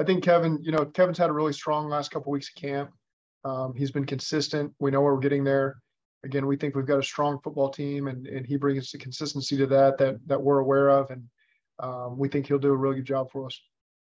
I think Kevin, you know, Kevin's had a really strong last couple weeks of camp. Um, he's been consistent. We know where we're getting there. Again, we think we've got a strong football team, and and he brings the consistency to that that that we're aware of, and um, we think he'll do a really good job for us.